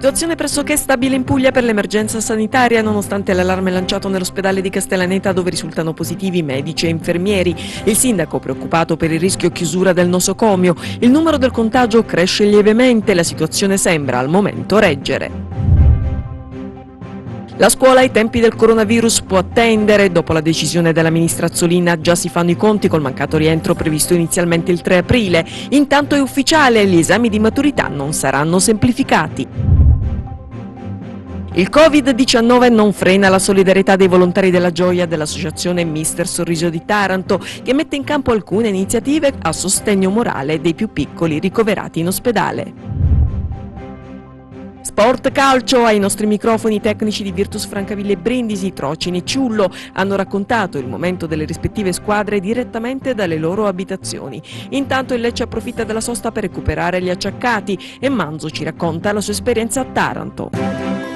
Situazione pressoché stabile in Puglia per l'emergenza sanitaria nonostante l'allarme lanciato nell'ospedale di Castellaneta dove risultano positivi medici e infermieri. Il sindaco preoccupato per il rischio chiusura del nosocomio. Il numero del contagio cresce lievemente, la situazione sembra al momento reggere. La scuola ai tempi del coronavirus può attendere, dopo la decisione della ministra Azzolina già si fanno i conti col mancato rientro previsto inizialmente il 3 aprile, intanto è ufficiale gli esami di maturità non saranno semplificati. Il Covid-19 non frena la solidarietà dei volontari della gioia dell'associazione Mister Sorriso di Taranto, che mette in campo alcune iniziative a sostegno morale dei più piccoli ricoverati in ospedale. Sport calcio ai nostri microfoni tecnici di Virtus Francaville Brindisi, Trocini e Ciullo hanno raccontato il momento delle rispettive squadre direttamente dalle loro abitazioni. Intanto il Lecce approfitta della sosta per recuperare gli acciaccati e Manzo ci racconta la sua esperienza a Taranto.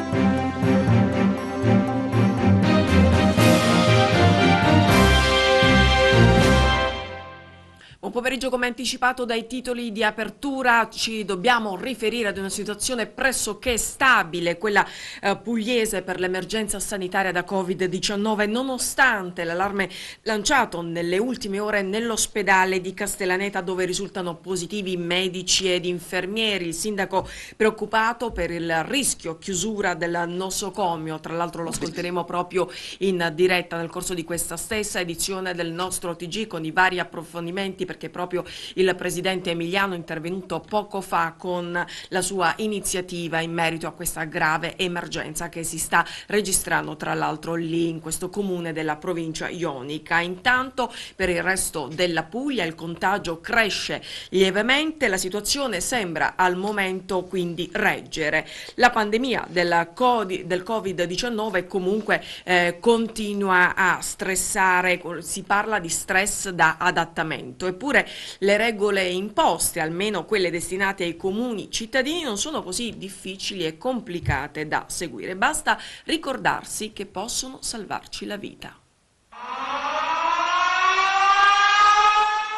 Pomeriggio come anticipato dai titoli di apertura ci dobbiamo riferire ad una situazione pressoché stabile, quella eh, pugliese per l'emergenza sanitaria da Covid-19, nonostante l'allarme lanciato nelle ultime ore nell'ospedale di Castellaneta dove risultano positivi medici ed infermieri. Il sindaco preoccupato per il rischio chiusura del nosocomio, tra l'altro lo ascolteremo proprio in diretta nel corso di questa stessa edizione del nostro TG con i vari approfondimenti perché proprio il presidente Emiliano intervenuto poco fa con la sua iniziativa in merito a questa grave emergenza che si sta registrando tra l'altro lì in questo comune della provincia ionica. Intanto per il resto della Puglia il contagio cresce lievemente, la situazione sembra al momento quindi reggere. La pandemia del Covid-19 comunque eh, continua a stressare, si parla di stress da adattamento, eppure Eppure le regole imposte, almeno quelle destinate ai comuni cittadini, non sono così difficili e complicate da seguire. Basta ricordarsi che possono salvarci la vita.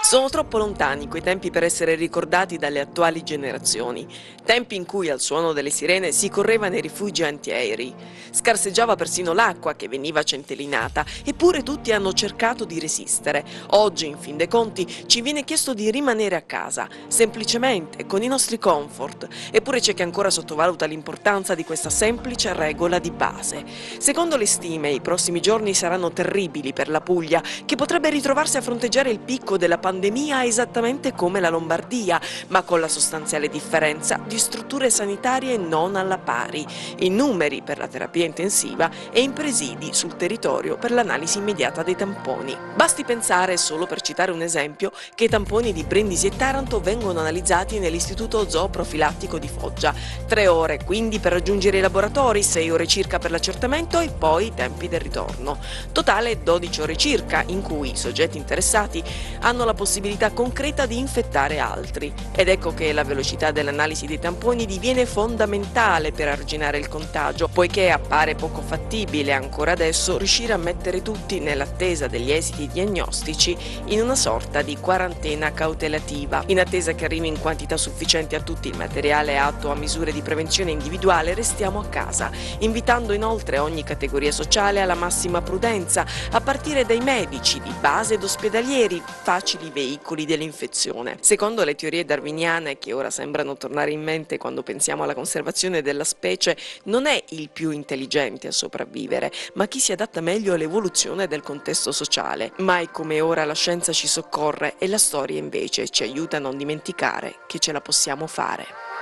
Sono troppo lontani quei tempi per essere ricordati dalle attuali generazioni, tempi in cui al suono delle sirene si correva nei rifugi antiaerei, scarseggiava persino l'acqua che veniva centellinata, eppure tutti hanno cercato di resistere. Oggi, in fin dei conti, ci viene chiesto di rimanere a casa, semplicemente, con i nostri comfort, eppure c'è chi ancora sottovaluta l'importanza di questa semplice regola di base. Secondo le stime, i prossimi giorni saranno terribili per la Puglia, che potrebbe ritrovarsi a fronteggiare il picco della pandemia pandemia esattamente come la Lombardia, ma con la sostanziale differenza di strutture sanitarie non alla pari, in numeri per la terapia intensiva e in presidi sul territorio per l'analisi immediata dei tamponi. Basti pensare, solo per citare un esempio, che i tamponi di Brindisi e Taranto vengono analizzati nell'Istituto Zooprofilattico di Foggia. Tre ore quindi per raggiungere i laboratori, sei ore circa per l'accertamento e poi i tempi del ritorno. Totale 12 ore circa, in cui i soggetti interessati hanno la possibilità possibilità concreta di infettare altri. Ed ecco che la velocità dell'analisi dei tamponi diviene fondamentale per arginare il contagio, poiché appare poco fattibile ancora adesso riuscire a mettere tutti nell'attesa degli esiti diagnostici in una sorta di quarantena cautelativa. In attesa che arrivi in quantità sufficiente a tutti il materiale atto a misure di prevenzione individuale, restiamo a casa, invitando inoltre ogni categoria sociale alla massima prudenza, a partire dai medici di base ed ospedalieri, facili veicoli dell'infezione. Secondo le teorie darwiniane, che ora sembrano tornare in mente quando pensiamo alla conservazione della specie, non è il più intelligente a sopravvivere, ma chi si adatta meglio all'evoluzione del contesto sociale. Mai come ora la scienza ci soccorre e la storia invece ci aiuta a non dimenticare che ce la possiamo fare.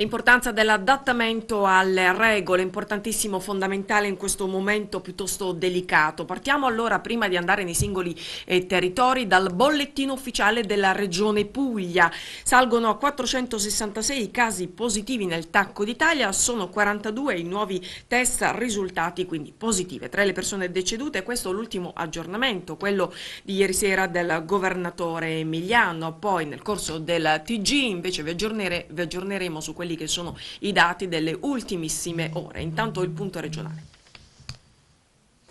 L'importanza dell'adattamento alle regole, importantissimo, fondamentale in questo momento piuttosto delicato. Partiamo allora, prima di andare nei singoli eh, territori, dal bollettino ufficiale della Regione Puglia. Salgono a 466 i casi positivi nel tacco d'Italia, sono 42 i nuovi test risultati quindi positive. Tra le persone decedute, questo è l'ultimo aggiornamento, quello di ieri sera del governatore Emiliano. Poi nel corso del TG invece vi, aggiornere, vi aggiorneremo su quelli quelli che sono i dati delle ultimissime ore. Intanto il punto regionale.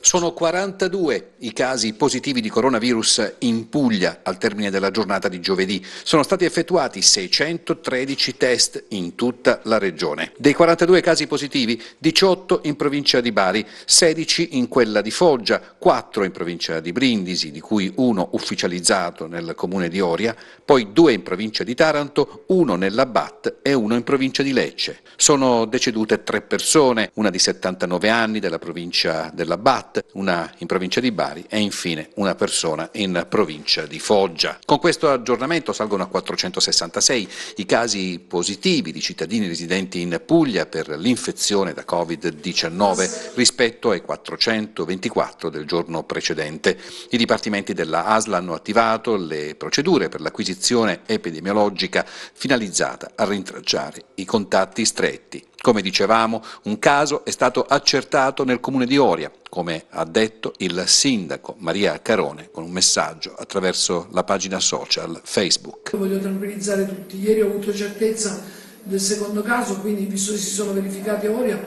Sono 42 i casi positivi di coronavirus in Puglia al termine della giornata di giovedì. Sono stati effettuati 613 test in tutta la regione. Dei 42 casi positivi, 18 in provincia di Bari, 16 in quella di Foggia, 4 in provincia di Brindisi, di cui uno ufficializzato nel comune di Oria, poi 2 in provincia di Taranto, uno nella BAT e uno in provincia di Lecce. Sono decedute tre persone, una di 79 anni della provincia della BAT, una in provincia di Bari e infine una persona in provincia di Foggia. Con questo aggiornamento salgono a 466 i casi positivi di cittadini residenti in Puglia per l'infezione da Covid-19 rispetto ai 424 del giorno precedente. I dipartimenti della ASL hanno attivato le procedure per l'acquisizione epidemiologica finalizzata a rintracciare i contatti stretti. Come dicevamo, un caso è stato accertato nel comune di Oria, come ha detto il sindaco Maria Carone con un messaggio attraverso la pagina social Facebook. Voglio tranquillizzare tutti, ieri ho avuto certezza del secondo caso, quindi visto che si sono verificati a Oria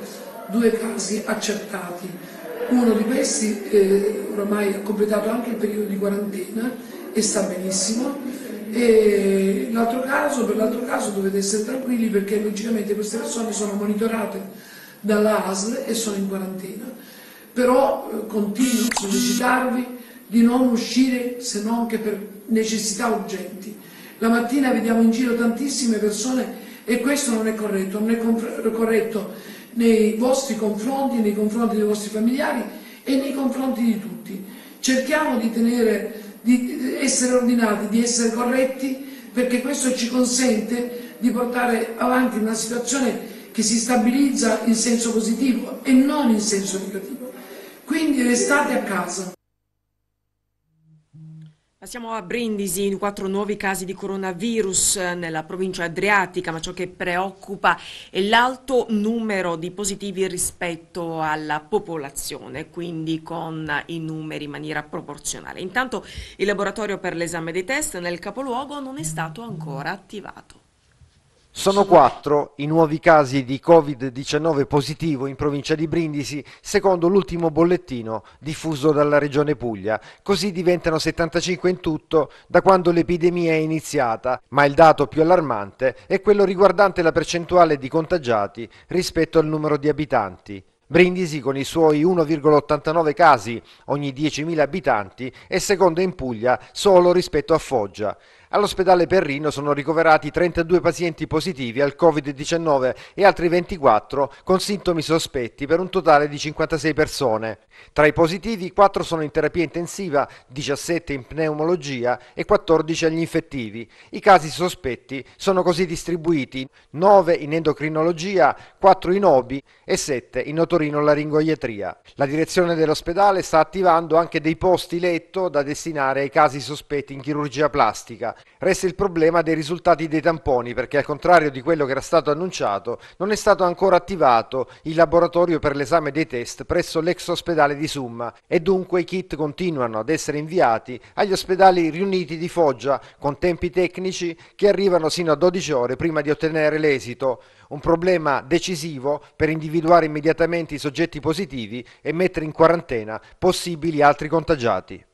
due casi accertati. Uno di questi eh, oramai ha completato anche il periodo di quarantena e sta benissimo e l'altro caso, per l'altro caso dovete essere tranquilli perché logicamente queste persone sono monitorate dalla ASL e sono in quarantena. Però eh, continuo a sollecitarvi di non uscire se non che per necessità urgenti. La mattina vediamo in giro tantissime persone e questo non è corretto, non è corretto nei vostri confronti, nei confronti dei vostri familiari e nei confronti di tutti. Cerchiamo di tenere di essere ordinati, di essere corretti, perché questo ci consente di portare avanti una situazione che si stabilizza in senso positivo e non in senso negativo. Quindi restate a casa. Passiamo a Brindisi, quattro nuovi casi di coronavirus nella provincia adriatica, ma ciò che preoccupa è l'alto numero di positivi rispetto alla popolazione, quindi con i numeri in maniera proporzionale. Intanto il laboratorio per l'esame dei test nel capoluogo non è stato ancora attivato. Sono quattro i nuovi casi di Covid-19 positivo in provincia di Brindisi, secondo l'ultimo bollettino diffuso dalla Regione Puglia. Così diventano 75 in tutto da quando l'epidemia è iniziata, ma il dato più allarmante è quello riguardante la percentuale di contagiati rispetto al numero di abitanti. Brindisi, con i suoi 1,89 casi ogni 10.000 abitanti, è secondo in Puglia solo rispetto a Foggia. All'ospedale Perrino sono ricoverati 32 pazienti positivi al Covid-19 e altri 24 con sintomi sospetti per un totale di 56 persone. Tra i positivi 4 sono in terapia intensiva, 17 in pneumologia e 14 agli infettivi. I casi sospetti sono così distribuiti 9 in endocrinologia, 4 in OBI e 7 in otorinolaringoiatria. La direzione dell'ospedale sta attivando anche dei posti letto da destinare ai casi sospetti in chirurgia plastica Resta il problema dei risultati dei tamponi perché al contrario di quello che era stato annunciato non è stato ancora attivato il laboratorio per l'esame dei test presso l'ex ospedale di Summa e dunque i kit continuano ad essere inviati agli ospedali riuniti di Foggia con tempi tecnici che arrivano sino a 12 ore prima di ottenere l'esito un problema decisivo per individuare immediatamente i soggetti positivi e mettere in quarantena possibili altri contagiati.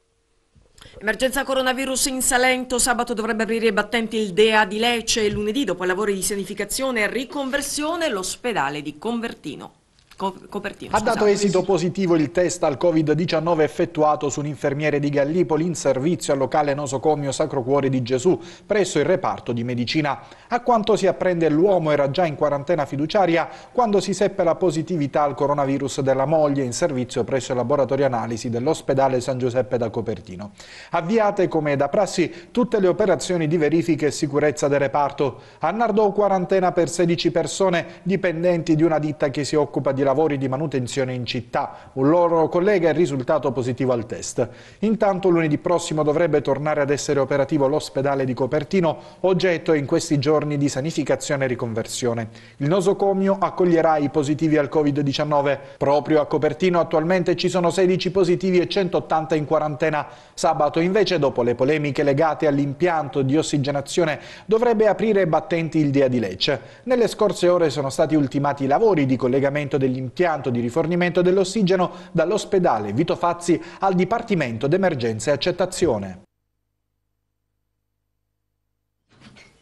Emergenza coronavirus in Salento, sabato dovrebbe aprire i battenti il DEA di Lecce e lunedì dopo lavori di sanificazione e riconversione l'ospedale di Convertino. Copertino, ha dato esito positivo il test al Covid-19 effettuato su un infermiere di Gallipoli in servizio al locale nosocomio Sacro Cuore di Gesù presso il reparto di medicina. A quanto si apprende l'uomo era già in quarantena fiduciaria quando si seppe la positività al coronavirus della moglie in servizio presso il laboratorio analisi dell'ospedale San Giuseppe da Copertino. Avviate come da prassi tutte le operazioni di verifica e sicurezza del reparto. A Nardò quarantena per 16 persone dipendenti di una ditta che si occupa di lavori di manutenzione in città. Un loro collega è risultato positivo al test. Intanto lunedì prossimo dovrebbe tornare ad essere operativo l'ospedale di Copertino, oggetto in questi giorni di sanificazione e riconversione. Il nosocomio accoglierà i positivi al Covid-19. Proprio a Copertino attualmente ci sono 16 positivi e 180 in quarantena. Sabato invece, dopo le polemiche legate all'impianto di ossigenazione, dovrebbe aprire battenti il dia di Lecce. Nelle scorse ore sono stati ultimati i lavori di collegamento degli dell'impianto di rifornimento dell'ossigeno dall'ospedale Vito Fazzi al Dipartimento d'Emergenza e Accettazione.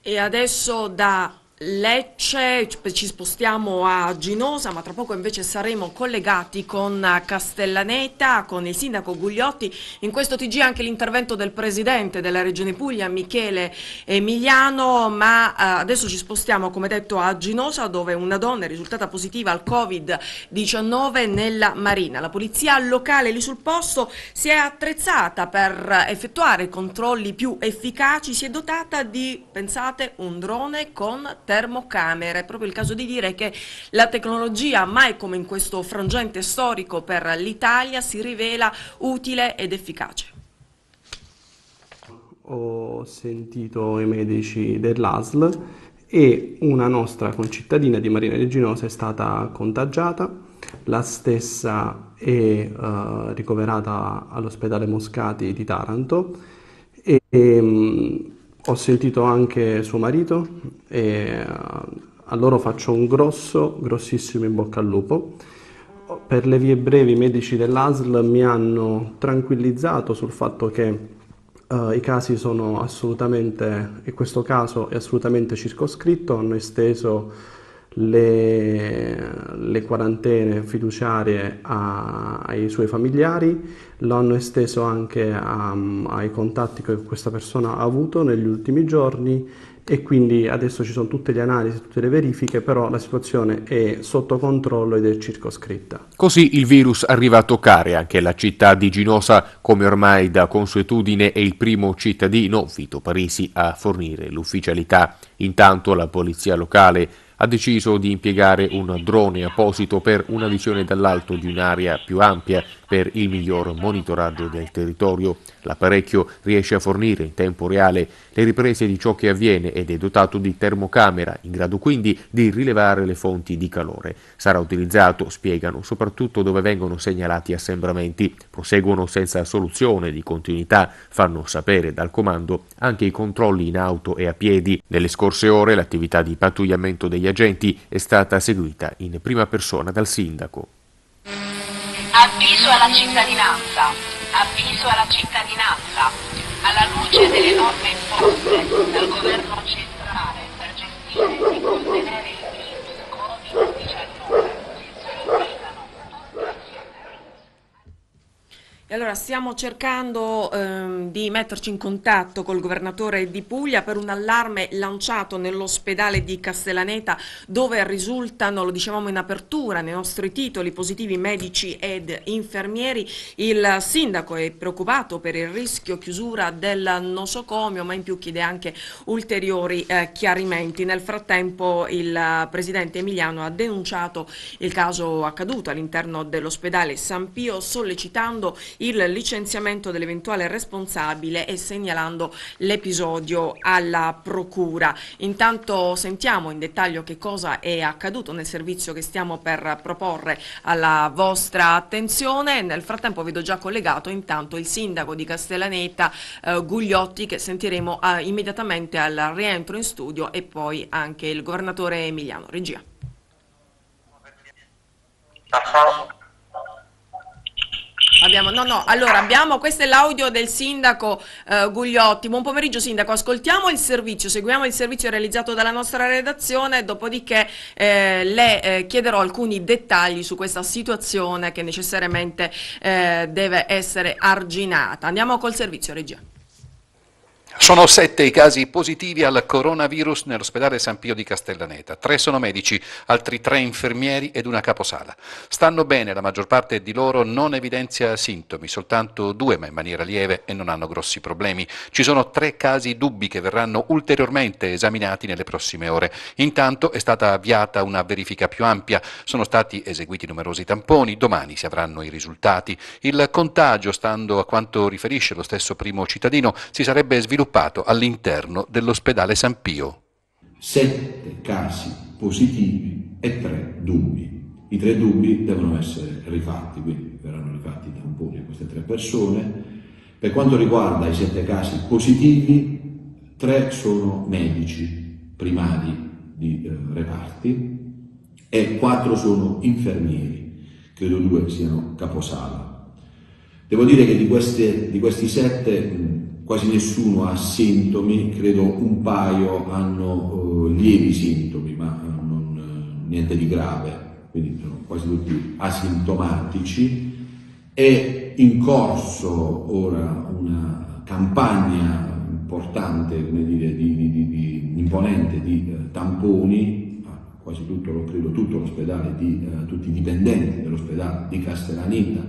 E adesso da Lecce, ci spostiamo a Ginosa, ma tra poco invece saremo collegati con Castellaneta, con il sindaco Gugliotti. In questo TG anche l'intervento del presidente della Regione Puglia, Michele Emiliano, ma eh, adesso ci spostiamo, come detto, a Ginosa, dove una donna è risultata positiva al Covid-19 nella Marina. La polizia locale lì sul posto si è attrezzata per effettuare controlli più efficaci, si è dotata di, pensate, un drone con termocamere. È proprio il caso di dire che la tecnologia, mai come in questo frangente storico per l'Italia, si rivela utile ed efficace. Ho sentito i medici dell'ASL e una nostra concittadina di Marina Reginosa è stata contagiata, la stessa è uh, ricoverata all'ospedale Moscati di Taranto e um, ho sentito anche suo marito e a loro faccio un grosso, grossissimo in bocca al lupo. Per le vie brevi i medici dell'ASL mi hanno tranquillizzato sul fatto che uh, i casi sono assolutamente, in questo caso è assolutamente circoscritto, hanno esteso le, le quarantene fiduciarie a, ai suoi familiari, lo hanno esteso anche a, ai contatti che questa persona ha avuto negli ultimi giorni e quindi adesso ci sono tutte le analisi, tutte le verifiche, però la situazione è sotto controllo ed è circoscritta. Così il virus arriva a toccare anche la città di Ginosa, come ormai da consuetudine è il primo cittadino, Vito Parisi, a fornire l'ufficialità. Intanto la polizia locale ha deciso di impiegare un drone apposito per una visione dall'alto di un'area più ampia per il miglior monitoraggio del territorio. L'apparecchio riesce a fornire in tempo reale le riprese di ciò che avviene ed è dotato di termocamera, in grado quindi di rilevare le fonti di calore. Sarà utilizzato, spiegano, soprattutto dove vengono segnalati assembramenti. Proseguono senza soluzione di continuità, fanno sapere dal comando anche i controlli in auto e a piedi. Nelle scorse ore l'attività di pattugliamento degli agenti è stata seguita in prima persona dal sindaco. Avviso alla cittadinanza, avviso alla cittadinanza, alla luce delle norme imposte dal governo centrale per gestire e contenere il virus Covid-19. E allora stiamo cercando ehm, di metterci in contatto col governatore di Puglia per un allarme lanciato nell'ospedale di Castellaneta dove risultano, lo dicevamo in apertura, nei nostri titoli positivi medici ed infermieri. Il sindaco è preoccupato per il rischio chiusura del nosocomio ma in più chiede anche ulteriori eh, chiarimenti. Nel frattempo il presidente Emiliano ha denunciato il caso accaduto all'interno dell'ospedale San Pio sollecitando il licenziamento dell'eventuale responsabile e segnalando l'episodio alla Procura. Intanto sentiamo in dettaglio che cosa è accaduto nel servizio che stiamo per proporre alla vostra attenzione. Nel frattempo vedo già collegato intanto il sindaco di Castellaneta eh, Gugliotti che sentiremo eh, immediatamente al rientro in studio e poi anche il governatore Emiliano. Regia. Abbiamo, no, no, allora abbiamo, questo è l'audio del sindaco eh, Gugliotti. Buon pomeriggio sindaco, ascoltiamo il servizio, seguiamo il servizio realizzato dalla nostra redazione, dopodiché eh, le eh, chiederò alcuni dettagli su questa situazione che necessariamente eh, deve essere arginata. Andiamo col servizio, regia. Sono sette i casi positivi al coronavirus nell'ospedale San Pio di Castellaneta. Tre sono medici, altri tre infermieri ed una caposala. Stanno bene, la maggior parte di loro non evidenzia sintomi, soltanto due ma in maniera lieve e non hanno grossi problemi. Ci sono tre casi dubbi che verranno ulteriormente esaminati nelle prossime ore. Intanto è stata avviata una verifica più ampia, sono stati eseguiti numerosi tamponi, domani si avranno i risultati. Il contagio, stando a quanto riferisce lo stesso primo cittadino, si sarebbe sviluppato sviluppato all'interno dell'ospedale San Pio. Sette casi positivi e tre dubbi. I tre dubbi devono essere rifatti, quindi verranno rifatti i tamponi a queste tre persone. Per quanto riguarda i sette casi positivi, tre sono medici primari di eh, reparti, e quattro sono infermieri, credo due siano caposala. Devo dire che di, queste, di questi sette quasi nessuno ha sintomi, credo un paio hanno uh, lievi sintomi, ma non, uh, niente di grave, quindi sono quasi tutti asintomatici. È in corso ora una campagna importante, come dire, di, di, di, imponente di eh, tamponi, quasi tutto, credo tutto l'ospedale, di, eh, tutti i dipendenti dell'ospedale di Castellanita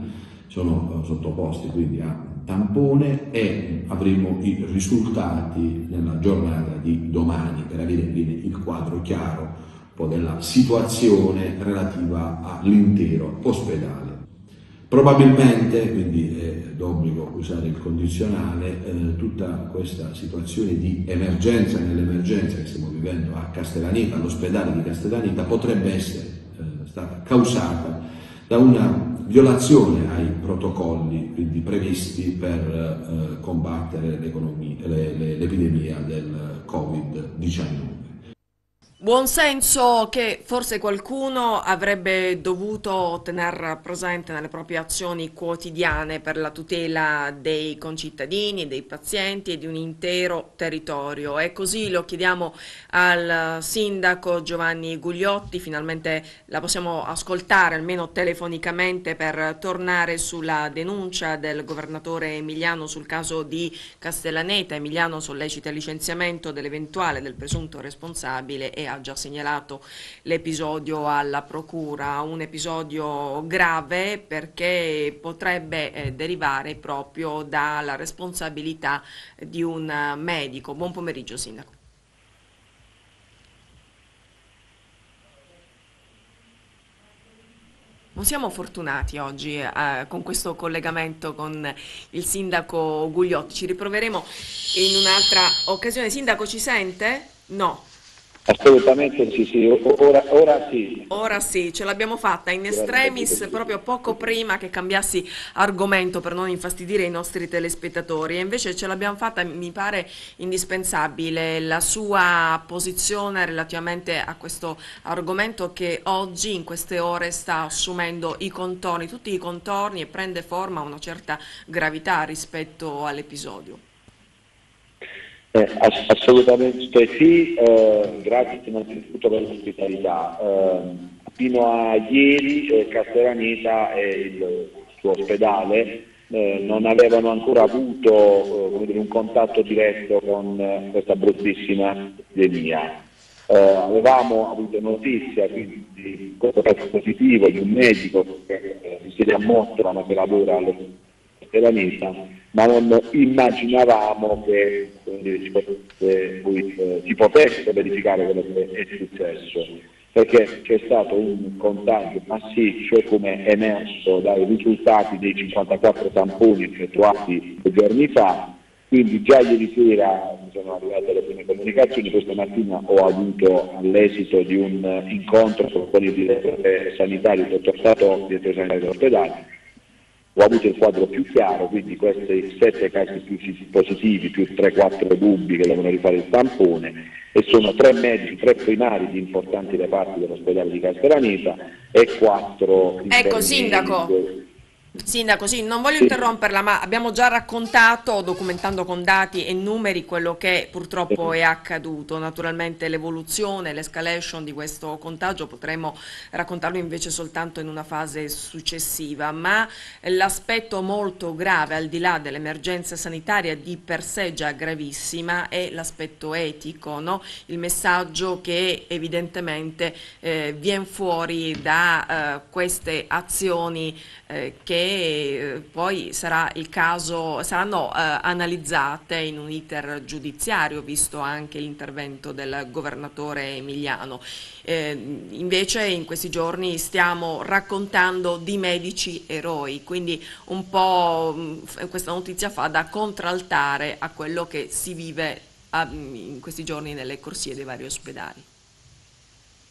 sono eh, sottoposti quindi a tampone e avremo i risultati nella giornata di domani per avere il quadro chiaro della situazione relativa all'intero ospedale. Probabilmente, quindi è d'obbligo usare il condizionale, eh, tutta questa situazione di emergenza nell'emergenza che stiamo vivendo a Castellanita, all'ospedale di Castellanita, potrebbe essere eh, stata causata da una violazione ai protocolli quindi previsti per eh, combattere l'epidemia del Covid-19. Buon senso che forse qualcuno avrebbe dovuto tenere presente nelle proprie azioni quotidiane per la tutela dei concittadini, dei pazienti e di un intero territorio. E così lo chiediamo al sindaco Giovanni Gugliotti, finalmente la possiamo ascoltare almeno telefonicamente per tornare sulla denuncia del governatore Emiliano sul caso di Castellaneta. Emiliano sollecita il licenziamento dell'eventuale del presunto responsabile e ha già segnalato l'episodio alla Procura, un episodio grave perché potrebbe eh, derivare proprio dalla responsabilità di un medico. Buon pomeriggio Sindaco. Non siamo fortunati oggi eh, con questo collegamento con il sindaco Gugliotti, ci riproveremo in un'altra occasione. Sindaco ci sente? No. Assolutamente sì, sì. Ora, ora, sì. Ora sì, ce l'abbiamo fatta in estremis proprio poco prima che cambiassi argomento per non infastidire i nostri telespettatori e invece ce l'abbiamo fatta, mi pare indispensabile, la sua posizione relativamente a questo argomento che oggi in queste ore sta assumendo i contorni, tutti i contorni e prende forma una certa gravità rispetto all'episodio. Eh, ass assolutamente sì, eh, grazie innanzitutto per l'ospitalità. Eh, fino a ieri eh, Castellaneta e il suo ospedale eh, non avevano ancora avuto eh, dire, un contatto diretto con questa bruttissima epidemia. avevamo avuto notizia quindi, di questo caso positivo di un medico che si siede a Mostrano che lavora all'ospedale ma non immaginavamo che si, potesse, si potesse verificare quello che è successo, perché c'è stato un contagio massiccio come emerso dai risultati dei 54 tamponi effettuati giorni fa, quindi già ieri sera mi sono arrivate le prime comunicazioni, questa mattina ho avuto all'esito di un incontro con il direttore sanitario, il dottor Sato, direttore sanitario dell'ospedale, ho avuto il quadro più chiaro, quindi questi sette casi più positivi più 3-4 dubbi che devono rifare il tampone e sono tre medici, tre primari di importanti reparti dell'ospedale di Castellaneta e quattro... Ecco Sindaco, Sindaco, sì, non voglio interromperla, ma abbiamo già raccontato, documentando con dati e numeri, quello che purtroppo è accaduto. Naturalmente l'evoluzione, l'escalation di questo contagio potremmo raccontarlo invece soltanto in una fase successiva, ma l'aspetto molto grave, al di là dell'emergenza sanitaria di per sé già gravissima, è l'aspetto etico, no? il messaggio che evidentemente eh, viene fuori da eh, queste azioni eh, che eh, poi sarà il caso, saranno eh, analizzate in un iter giudiziario, visto anche l'intervento del governatore Emiliano. Eh, invece in questi giorni stiamo raccontando di medici eroi, quindi un po' mm, questa notizia fa da contraltare a quello che si vive a, mm, in questi giorni nelle corsie dei vari ospedali.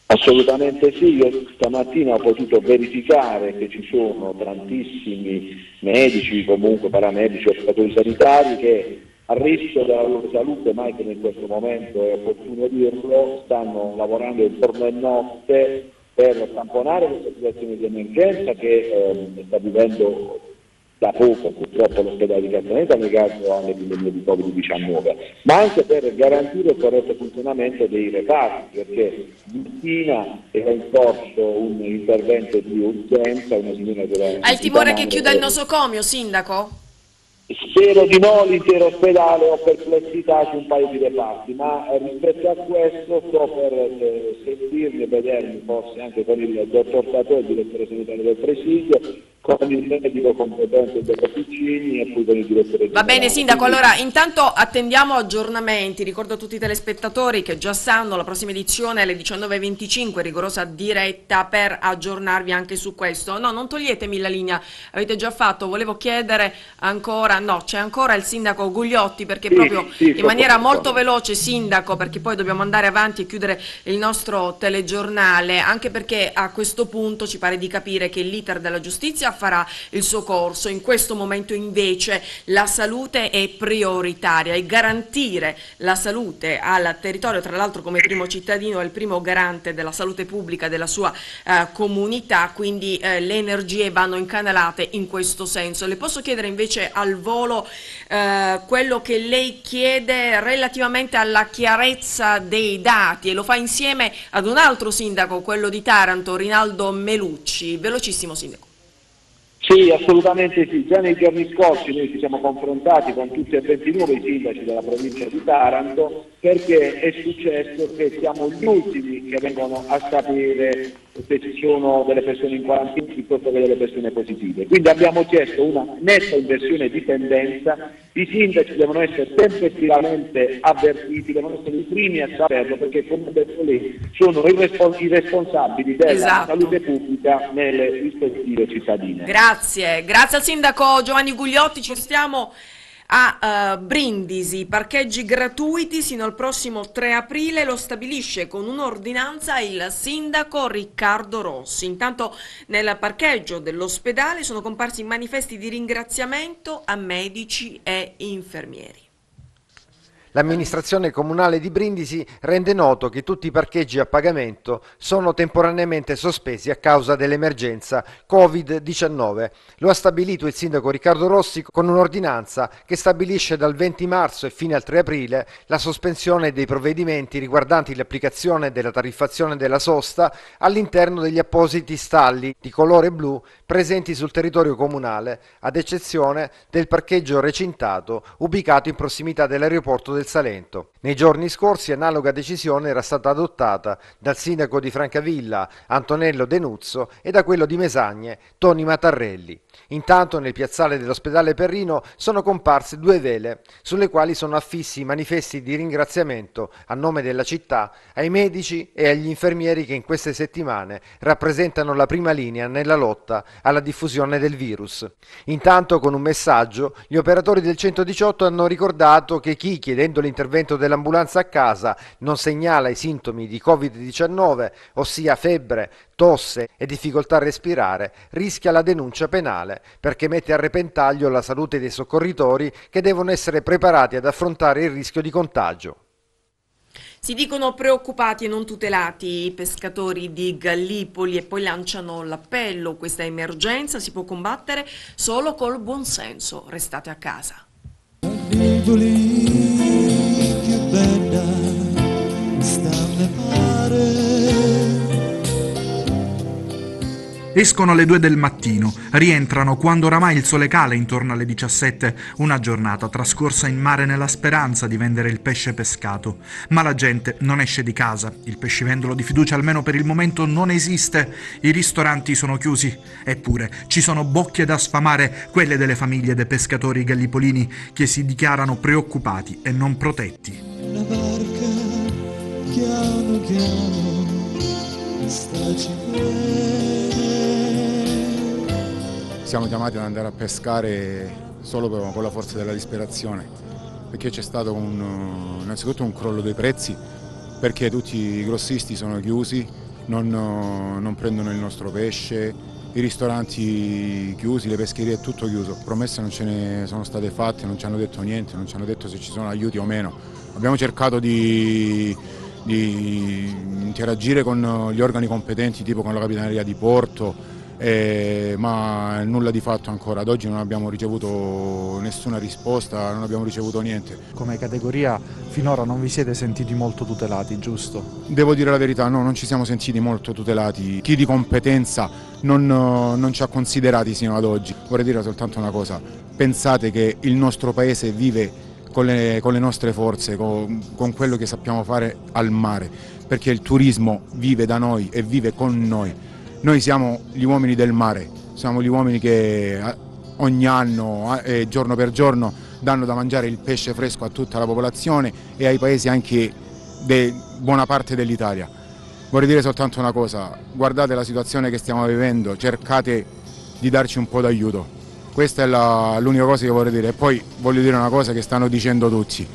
Assolutamente sì, io stamattina ho potuto verificare che ci sono tantissimi medici, comunque paramedici, operatori sanitari che a rischio della loro salute, mai che in questo momento è opportuno dirlo, stanno lavorando giorno e notte per tamponare questa situazione di emergenza che eh, sta vivendo da poco purtroppo l'ospedale di Castaneta legato all'epidemia di Covid-19, ma anche per garantire il corretto funzionamento dei reparti, perché mattina era in corso un intervento di urgenza, una signora che Ha il timore che chiuda il nosocomio, sindaco? Spero di no, l'intero ospedale ho perplessità su un paio di reparti, ma rispetto a questo sto per eh, sentirmi e vedermi forse anche con il dottor Tato, il direttore sanitario del presidio, con il medico competente della Piccini e poi con il direttore Va bene Sindaco, allora intanto attendiamo aggiornamenti, ricordo a tutti i telespettatori che già sanno la prossima edizione alle 19.25, rigorosa diretta per aggiornarvi anche su questo. No, non toglietemi la linea, avete già fatto, volevo chiedere ancora, no, c'è ancora il Sindaco Gugliotti perché Sì, proprio sì, in maniera molto veloce Sindaco, perché poi dobbiamo andare avanti e chiudere il nostro telegiornale, anche perché a questo punto ci pare di capire che l'iter della giustizia farà il suo corso. In questo momento invece la salute è prioritaria e garantire la salute al territorio, tra l'altro come primo cittadino è il primo garante della salute pubblica della sua eh, comunità, quindi eh, le energie vanno incanalate in questo senso. Le posso chiedere invece al volo eh, quello che lei chiede relativamente alla chiarezza dei dati e lo fa insieme ad un altro sindaco, quello di Taranto, Rinaldo Melucci. Velocissimo sindaco. Sì, assolutamente sì. Già nei giorni scorsi noi ci siamo confrontati con tutti e 29 i sindaci della provincia di Taranto perché è successo che siamo gli ultimi che vengono a sapere se ci sono delle persone in quarantena piuttosto che delle persone positive. Quindi abbiamo chiesto una netta inversione di tendenza, i sindaci devono essere tempestivamente avvertiti, devono essere i primi a saperlo perché come detto lei sono i responsabili della Esatto. salute pubblica nelle rispettive cittadine. Grazie, grazie al sindaco Giovanni Gugliotti, ci stiamo a eh, Brindisi, parcheggi gratuiti sino al prossimo 3 aprile, lo stabilisce con un'ordinanza il sindaco Riccardo Rossi. Intanto nel parcheggio dell'ospedale sono comparsi manifesti di ringraziamento a medici e infermieri. L'amministrazione comunale di Brindisi rende noto che tutti i parcheggi a pagamento sono temporaneamente sospesi a causa dell'emergenza Covid-19. Lo ha stabilito il sindaco Riccardo Rossi con un'ordinanza che stabilisce dal 20 marzo e fino al 3 aprile la sospensione dei provvedimenti riguardanti l'applicazione della tariffazione della sosta all'interno degli appositi stalli di colore blu presenti sul territorio comunale, ad eccezione del parcheggio recintato ubicato in prossimità dell'aeroporto del Salento. Nei giorni scorsi analoga decisione era stata adottata dal sindaco di Francavilla Antonello Denuzzo e da quello di Mesagne Toni Matarrelli. Intanto nel piazzale dell'ospedale Perrino sono comparse due vele sulle quali sono affissi i manifesti di ringraziamento a nome della città ai medici e agli infermieri che in queste settimane rappresentano la prima linea nella lotta alla diffusione del virus. Intanto con un messaggio gli operatori del 118 hanno ricordato che chi chiedendo l'intervento dell'ambulanza a casa non segnala i sintomi di Covid-19, ossia febbre, tosse e difficoltà a respirare, rischia la denuncia penale perché mette a repentaglio la salute dei soccorritori che devono essere preparati ad affrontare il rischio di contagio. Si dicono preoccupati e non tutelati i pescatori di Gallipoli e poi lanciano l'appello. Questa emergenza si può combattere solo col buonsenso. Restate a casa. Escono alle 2 del mattino, rientrano quando oramai il sole cala intorno alle 17, una giornata trascorsa in mare nella speranza di vendere il pesce pescato. Ma la gente non esce di casa, il pescivendolo di fiducia almeno per il momento non esiste, i ristoranti sono chiusi, eppure ci sono bocche da sfamare, quelle delle famiglie dei pescatori gallipolini che si dichiarano preoccupati e non protetti. la barca piano piano bene Siamo chiamati ad andare a pescare solo con con la forza della disperazione, perché c'è stato un, innanzitutto un crollo dei prezzi, perché tutti i grossisti sono chiusi, non, non prendono il nostro pesce, i ristoranti chiusi, le pescherie tutto chiuso, promesse non ce ne sono state fatte, non ci hanno detto niente, non ci hanno detto se ci sono aiuti o meno. Abbiamo cercato di, di interagire con gli organi competenti tipo con la Capitaneria di Porto, eh, ma nulla di fatto ancora. Ad oggi non abbiamo ricevuto nessuna risposta, non abbiamo ricevuto niente. Come categoria finora non vi siete sentiti molto tutelati, giusto? Devo dire la verità, no, non ci siamo sentiti molto tutelati. Chi di competenza non, non ci ha considerati sino ad oggi. Vorrei dire soltanto una cosa, pensate che il nostro paese vive con le, con le nostre forze, con, con quello che sappiamo fare al mare, perché il turismo vive da noi e vive con noi noi siamo gli uomini del mare, siamo gli uomini che eh, ogni anno eh, giorno per giorno danno da mangiare il pesce fresco a tutta la popolazione e ai paesi anche di buona parte dell'Italia. Vorrei dire soltanto una cosa, guardate la situazione che stiamo vivendo, cercate di darci un po' d'aiuto. Questa è l'unica cosa che vorrei dire. E poi voglio dire una cosa che stanno dicendo tutti.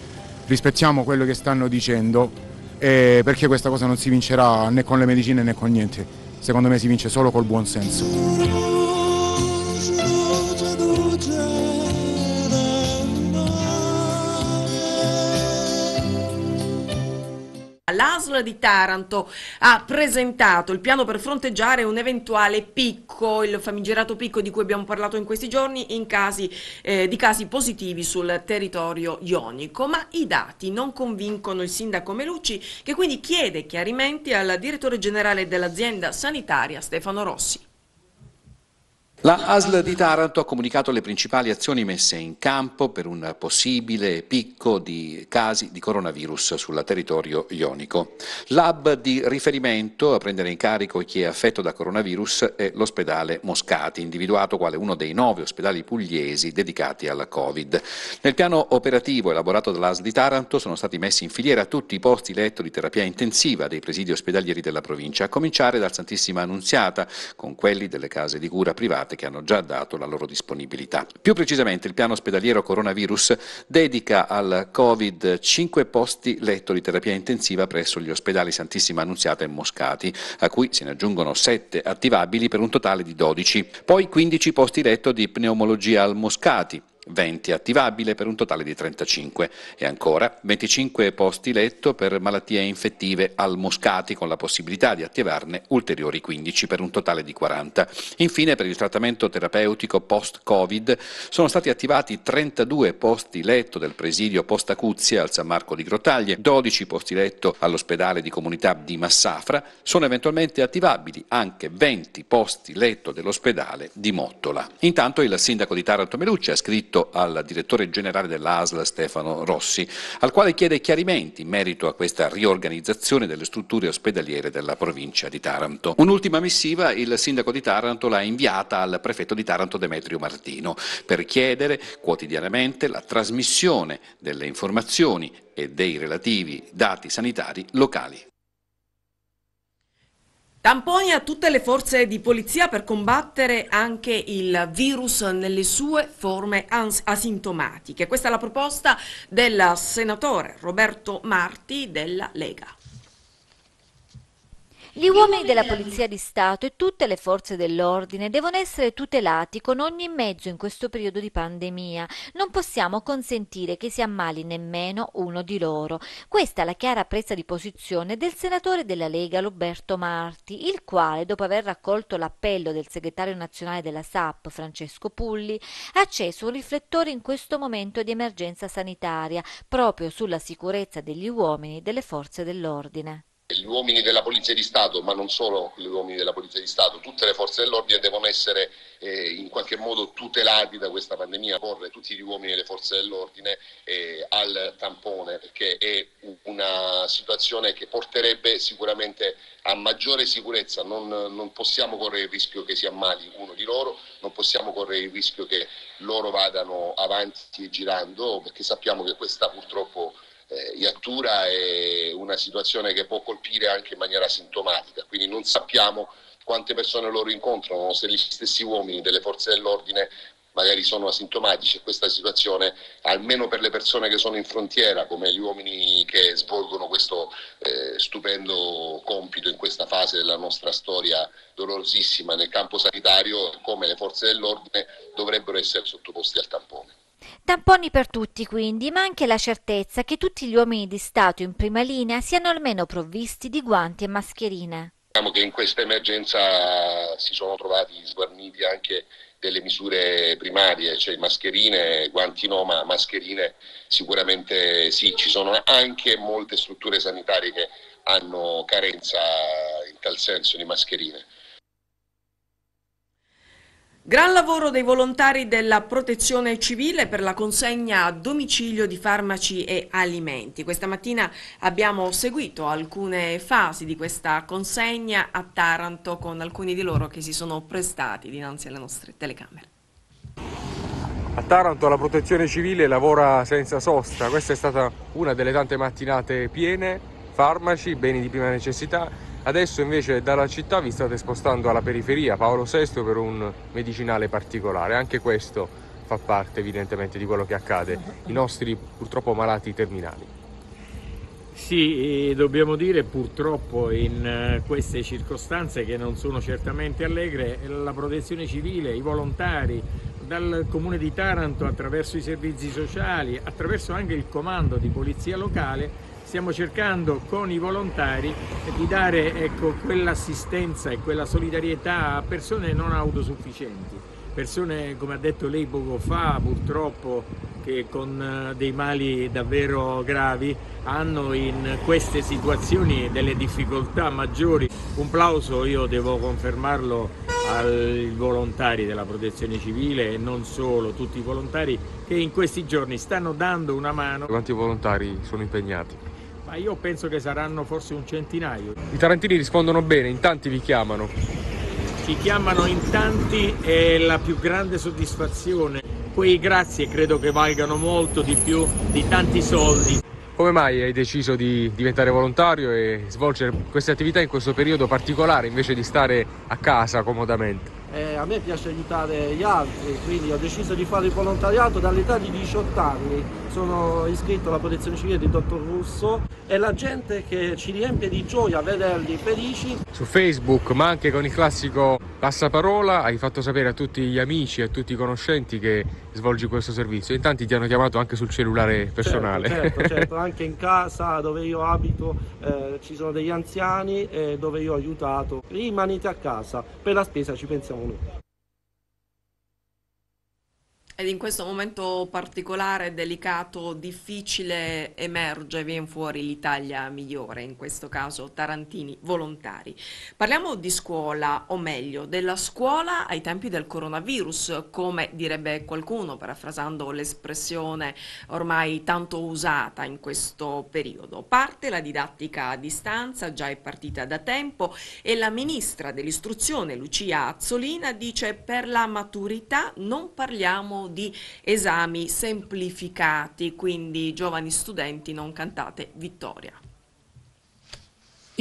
Rispettiamo quello che stanno dicendo eh, perché questa cosa non si vincerà né con le medicine né con niente secondo me si vince solo col buon senso. L'ASL di Taranto ha presentato il piano per fronteggiare un eventuale picco, il famigerato picco di cui abbiamo parlato in questi giorni, in casi, eh, di casi positivi sul territorio ionico, ma i dati non convincono il sindaco Melucci che quindi chiede chiarimenti al direttore generale dell'azienda sanitaria Stefano Rossi. La ASL di Taranto ha comunicato le principali azioni messe in campo per un possibile picco di casi di coronavirus sul territorio ionico. L'hub di riferimento a prendere in carico chi è affetto da coronavirus è l'ospedale Moscati, individuato quale uno dei nove ospedali pugliesi dedicati alla Covid. Nel piano operativo elaborato dall'ASL di Taranto sono stati messi in filiera tutti i posti letto di terapia intensiva dei presidi ospedalieri della provincia, a cominciare dal Santissima Annunziata, con quelli delle case di cura private che hanno già dato la loro disponibilità. Più precisamente il piano ospedaliero coronavirus dedica al Covid 5 posti letto di terapia intensiva presso gli ospedali Santissima Annunziata e Moscati, a cui se ne aggiungono 7 attivabili per un totale di 12. Poi 15 posti letto di pneumologia al Moscati, 20 attivabile per un totale di 35 e ancora 25 posti letto per malattie infettive al Moscati con la possibilità di attivarne ulteriori 15 per un totale di 40. Infine per il trattamento terapeutico post-Covid sono stati attivati 32 posti letto del presidio post-Acuzia al San Marco di Grottaglie, 12 posti letto all'ospedale di comunità di Massafra, sono eventualmente attivabili anche 20 posti letto dell'ospedale di Mottola. Intanto il sindaco di Taranto Melucci ha scritto scritto al direttore generale dell'ASL Stefano Rossi, al quale chiede chiarimenti in merito a questa riorganizzazione delle strutture ospedaliere della provincia di Taranto. Un'ultima missiva il sindaco di Taranto l'ha inviata al prefetto di Taranto Demetrio Martino per chiedere quotidianamente la trasmissione delle informazioni e dei relativi dati sanitari locali. Tamponi a tutte le forze di polizia per combattere anche il virus nelle sue forme asintomatiche. Questa è la proposta del senatore Roberto Marti della Lega. Gli uomini della Polizia di Stato e tutte le forze dell'ordine devono essere tutelati con ogni mezzo in questo periodo di pandemia. Non possiamo consentire che si ammali nemmeno uno di loro. Questa è la chiara presa di posizione del senatore della Lega Roberto Marti, il quale, dopo aver raccolto l'appello del segretario nazionale della SAP Francesco Pulli, ha acceso un riflettore in questo momento di emergenza sanitaria proprio sulla sicurezza degli uomini delle forze dell'ordine gli uomini della Polizia di Stato, ma non solo gli uomini della Polizia di Stato, tutte le forze dell'ordine devono essere eh, in qualche modo tutelati da questa pandemia, porre tutti gli uomini delle forze dell'ordine eh, al tampone, perché è una situazione che porterebbe sicuramente a maggiore sicurezza, non, non possiamo correre il rischio che si ammali uno di loro, non possiamo correre il rischio che loro vadano avanti girando, perché sappiamo che questa purtroppo eh, iattura è una situazione che può colpire anche in maniera sintomatica, quindi non sappiamo quante persone loro incontrano, se gli stessi uomini delle forze dell'ordine magari sono asintomatici e questa situazione, almeno per le persone che sono in frontiera, come gli uomini che svolgono questo eh, stupendo compito in questa fase della nostra storia dolorosissima nel campo sanitario, come le forze dell'ordine, dovrebbero essere sottoposti al tampone. Tamponi per tutti quindi, ma anche la certezza che tutti gli uomini di Stato in prima linea siano almeno provvisti di guanti e mascherine. Diciamo che in questa emergenza si sono trovati sguarniti anche delle misure primarie, cioè mascherine, guanti no, ma mascherine sicuramente sì, ci sono anche molte strutture sanitarie che hanno carenza in tal senso di mascherine. Gran lavoro dei volontari della protezione civile per la consegna a domicilio di farmaci e alimenti. Questa mattina abbiamo seguito alcune fasi di questa consegna a Taranto con alcuni di loro che si sono prestati dinanzi alle nostre telecamere. A Taranto la protezione civile lavora senza sosta, questa è stata una delle tante mattinate piene, farmaci, beni di prima necessità Adesso invece dalla città vi state spostando alla periferia, Paolo VI, per un medicinale particolare. Anche questo fa parte evidentemente di quello che accade, i nostri purtroppo malati terminali. Sì, dobbiamo dire purtroppo in eh, queste circostanze che non sono certamente allegre, la protezione civile, i volontari, dal comune di Taranto attraverso i servizi sociali, attraverso anche il comando di polizia locale, stiamo cercando con i volontari di dare ecco, quell'assistenza e quella solidarietà a persone non autosufficienti, persone come ha detto lei poco fa purtroppo che con eh, dei mali davvero gravi hanno in queste situazioni delle difficoltà maggiori. Un plauso io devo confermarlo ai volontari della protezione civile e non solo, tutti i volontari che in questi giorni stanno dando una mano. Quanti volontari sono impegnati? Ma io penso che saranno forse un centinaio. I tarantini rispondono bene, in tanti vi chiamano. Ci chiamano in tanti è la più grande soddisfazione. Quei grazie credo che valgano molto di più di tanti soldi. Come mai hai deciso di diventare volontario e svolgere queste attività in questo periodo particolare invece di stare a casa comodamente? Eh, a me piace aiutare gli altri, quindi ho deciso di fare il volontariato dall'età di 18 anni. Sono iscritto alla protezione civile di Dottor Russo e la gente che ci riempie di gioia vederli felici. Su Facebook, ma anche con il classico passaparola, hai fatto sapere a tutti gli amici e a tutti i conoscenti che svolgi questo servizio. In tanti ti hanno chiamato anche sul cellulare personale. Certo, certo, certo. anche in casa dove io abito eh, ci sono degli anziani eh, dove io ho aiutato. Rimanete a casa, per la spesa ci pensiamo noi. Ed in questo momento particolare, delicato, difficile, emerge, viene fuori l'Italia migliore, in questo caso Tarantini volontari. Parliamo di scuola, o meglio, della scuola ai tempi del coronavirus, come direbbe qualcuno, parafrasando l'espressione ormai tanto usata in questo periodo. Parte la didattica a distanza, già è partita da tempo, e la ministra dell'istruzione, Lucia Azzolina, dice per la maturità non parliamo di esami semplificati, quindi giovani studenti non cantate vittoria.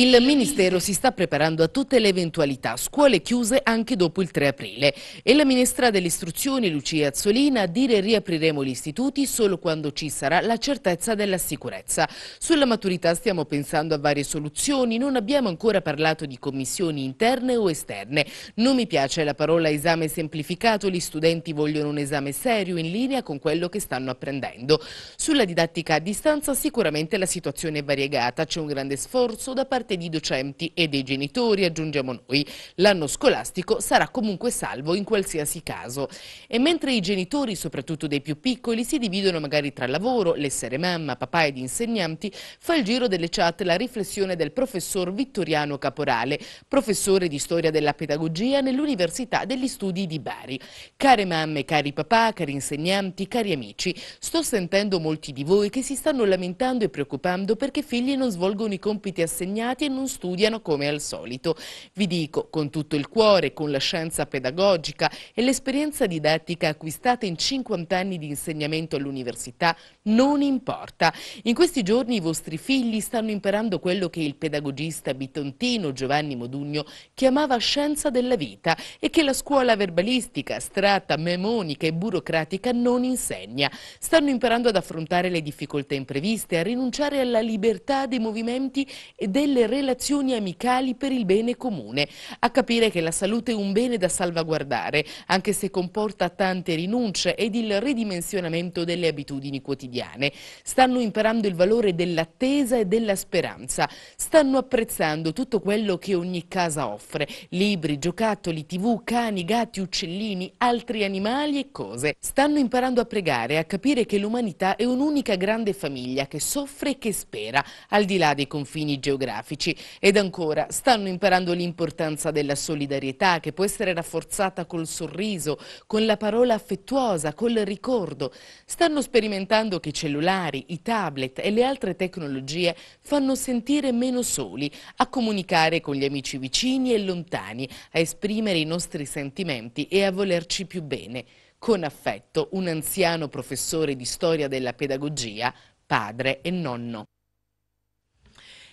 Il Ministero si sta preparando a tutte le eventualità, scuole chiuse anche dopo il 3 aprile e la Ministra dell'Istruzione Lucia Azzolina a dire riapriremo gli istituti solo quando ci sarà la certezza della sicurezza. Sulla maturità stiamo pensando a varie soluzioni, non abbiamo ancora parlato di commissioni interne o esterne. Non mi piace la parola esame semplificato, gli studenti vogliono un esame serio in linea con quello che stanno apprendendo. Sulla didattica a distanza sicuramente la situazione è variegata, c'è un grande sforzo da parte parte di docenti e dei genitori, aggiungiamo noi. L'anno scolastico sarà comunque salvo in qualsiasi caso. E mentre i genitori, soprattutto dei più piccoli, si dividono magari tra lavoro, l'essere mamma, papà ed insegnanti, fa il giro delle chat la riflessione del professor Vittoriano Caporale, professore di storia della pedagogia nell'Università degli Studi di Bari. Care mamme, cari papà, cari insegnanti, cari amici, sto sentendo molti di voi che si stanno lamentando e preoccupando perché figli non svolgono i compiti assegnati e non studiano come al solito. Vi dico, con tutto il cuore, con la scienza pedagogica e l'esperienza didattica acquistata in 50 anni di insegnamento all'università, non importa. In questi giorni i vostri figli stanno imparando quello che il pedagogista bitontino Giovanni Modugno chiamava scienza della vita e che la scuola verbalistica, astratta, memonica e burocratica non insegna. Stanno imparando ad affrontare le difficoltà impreviste, a rinunciare alla libertà dei movimenti e delle delle relazioni amicali per il bene comune, a capire che la salute è un bene da salvaguardare, anche se comporta tante rinunce ed il ridimensionamento delle abitudini quotidiane. Stanno imparando il valore dell'attesa e della speranza. Stanno apprezzando tutto quello che ogni casa offre, libri, giocattoli, tv, cani, gatti, uccellini, altri animali e cose. Stanno imparando a pregare, a capire che l'umanità è un'unica grande famiglia che soffre e che spera, al di là dei confini geografici. Ed ancora, stanno imparando l'importanza della solidarietà che può essere rafforzata col sorriso, con la parola affettuosa, col ricordo. Stanno sperimentando che i cellulari, i tablet e le altre tecnologie fanno sentire meno soli, a comunicare con gli amici vicini e lontani, a esprimere i nostri sentimenti e a volerci più bene. Con affetto, un anziano professore di storia della pedagogia, padre e nonno.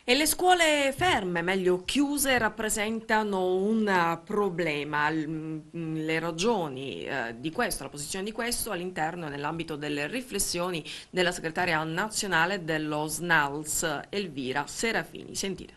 E le scuole ferme, meglio chiuse, rappresentano un problema. Le ragioni eh, di questo, la posizione di questo all'interno e nell'ambito delle riflessioni della segretaria nazionale dello SNALS, Elvira Serafini. Sentite.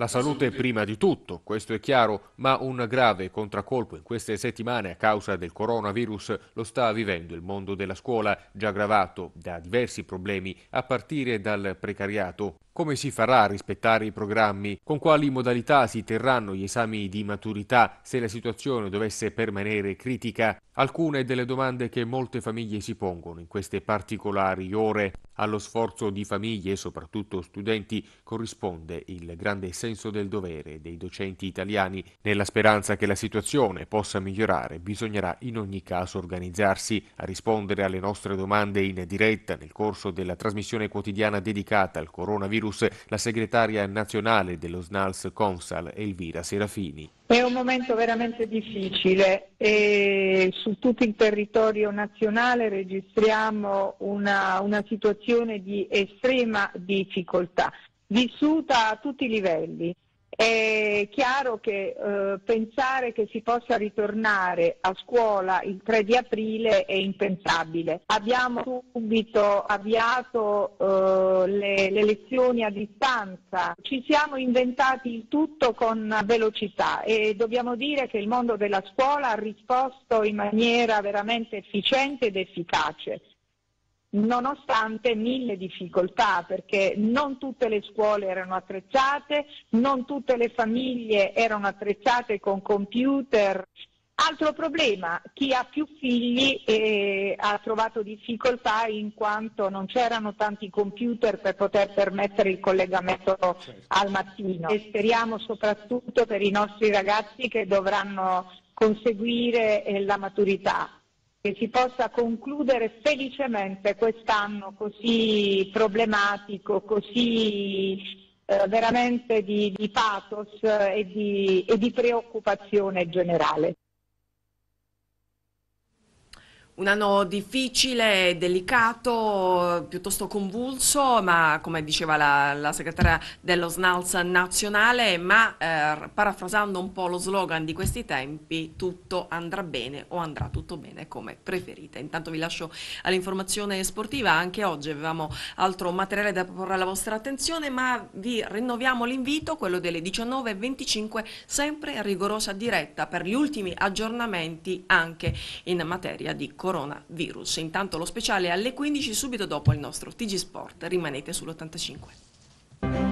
La salute prima di tutto, questo è chiaro, ma un grave contraccolpo in queste settimane a causa del coronavirus lo sta vivendo il mondo della scuola, già aggravato da diversi problemi a partire dal precariato. Come si farà a rispettare i programmi? Con quali modalità si terranno gli esami di maturità se la situazione dovesse permanere critica? Alcune delle domande che molte famiglie si pongono in queste particolari ore. Allo sforzo di famiglie soprattutto studenti corrisponde il grande senso del dovere dei docenti italiani. Nella speranza che la situazione possa migliorare bisognerà in ogni caso organizzarsi a rispondere alle nostre domande in diretta nel corso della trasmissione quotidiana dedicata al coronavirus la segretaria nazionale dello SNALS Consal Elvira Serafini. È un momento veramente difficile e su tutto il territorio nazionale registriamo una, una situazione di estrema difficoltà, vissuta a tutti i livelli. È chiaro che eh, pensare che si possa ritornare a scuola il 3 di aprile è impensabile. Abbiamo subito avviato eh, le, le lezioni a distanza, ci siamo inventati il tutto con velocità e dobbiamo dire che il mondo della scuola ha risposto in maniera veramente efficiente ed efficace nonostante mille difficoltà, perché non tutte le scuole erano attrezzate, non tutte le famiglie erano attrezzate con computer. Altro problema, chi ha più figli eh, ha trovato difficoltà in quanto non c'erano tanti computer per poter permettere il collegamento al mattino. E speriamo soprattutto per i nostri ragazzi che dovranno conseguire eh, la maturità che si possa concludere felicemente quest'anno così problematico, così eh, veramente di, di pathos e di, e di preoccupazione generale. Un anno difficile, delicato, piuttosto convulso, ma come diceva la, la segretaria dello SNALS nazionale, ma eh, parafrasando un po' lo slogan di questi tempi, tutto andrà bene o andrà tutto bene come preferite. Intanto vi lascio all'informazione sportiva, anche oggi avevamo altro materiale da porre alla vostra attenzione, ma vi rinnoviamo l'invito, quello delle 19.25, sempre rigorosa diretta per gli ultimi aggiornamenti anche in materia di corona coronavirus. Intanto lo speciale alle 15 subito dopo il nostro TG Sport. Rimanete sull'85.